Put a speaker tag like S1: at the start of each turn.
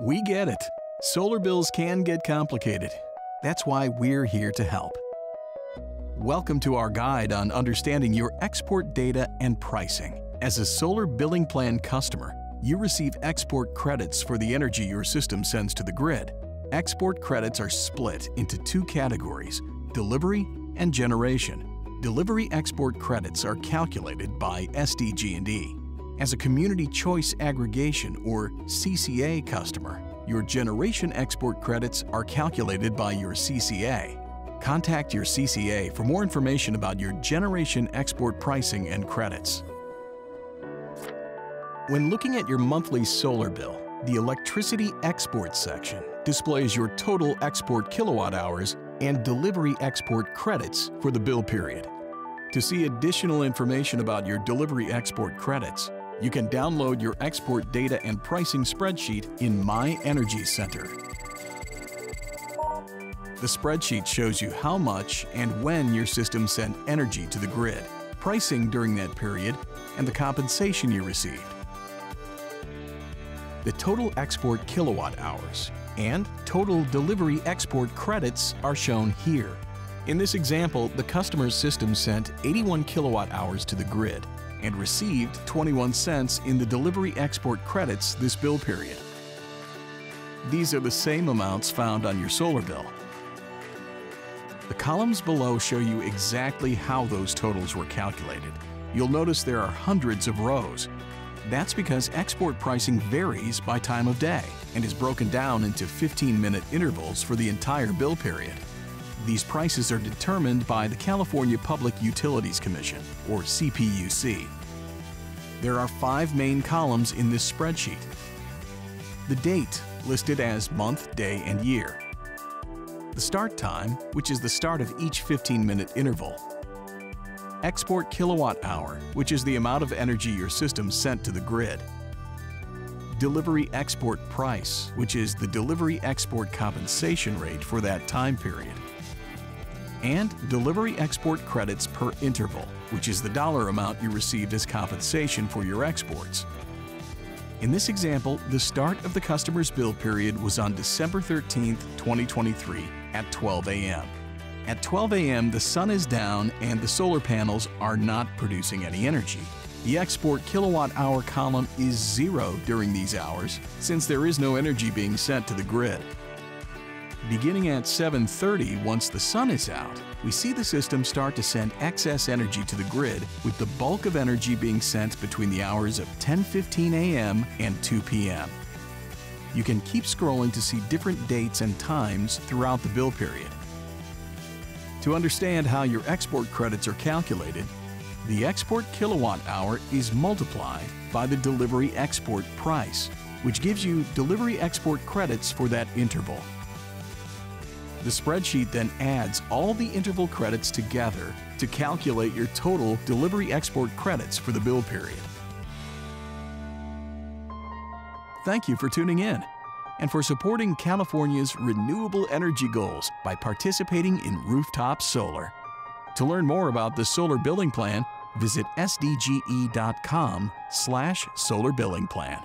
S1: We get it. Solar bills can get complicated. That's why we're here to help. Welcome to our guide on understanding your export data and pricing. As a solar billing plan customer, you receive export credits for the energy your system sends to the grid. Export credits are split into two categories, delivery and generation. Delivery export credits are calculated by SDG&E. As a Community Choice Aggregation or CCA customer, your generation export credits are calculated by your CCA. Contact your CCA for more information about your generation export pricing and credits. When looking at your monthly solar bill, the Electricity Export section displays your total export kilowatt hours and delivery export credits for the bill period. To see additional information about your delivery export credits, you can download your export data and pricing spreadsheet in My Energy Center. The spreadsheet shows you how much and when your system sent energy to the grid, pricing during that period, and the compensation you received. The total export kilowatt hours and total delivery export credits are shown here. In this example, the customer's system sent 81 kilowatt hours to the grid and received 21 cents in the delivery export credits this bill period. These are the same amounts found on your solar bill. The columns below show you exactly how those totals were calculated. You'll notice there are hundreds of rows. That's because export pricing varies by time of day and is broken down into 15-minute intervals for the entire bill period. These prices are determined by the California Public Utilities Commission, or CPUC. There are five main columns in this spreadsheet. The date, listed as month, day, and year. The start time, which is the start of each 15-minute interval. Export kilowatt hour, which is the amount of energy your system sent to the grid. Delivery export price, which is the delivery export compensation rate for that time period and delivery export credits per interval, which is the dollar amount you received as compensation for your exports. In this example, the start of the customer's bill period was on December 13, 2023 at 12 a.m. At 12 a.m., the sun is down and the solar panels are not producing any energy. The export kilowatt hour column is zero during these hours since there is no energy being sent to the grid. Beginning at 7.30, once the sun is out, we see the system start to send excess energy to the grid, with the bulk of energy being sent between the hours of 10.15 a.m. and 2 p.m. You can keep scrolling to see different dates and times throughout the bill period. To understand how your export credits are calculated, the export kilowatt hour is multiplied by the delivery export price, which gives you delivery export credits for that interval. The spreadsheet then adds all the interval credits together to calculate your total delivery export credits for the bill period. Thank you for tuning in and for supporting California's renewable energy goals by participating in rooftop solar. To learn more about the solar billing plan, visit sdge.com slash solar billing plan.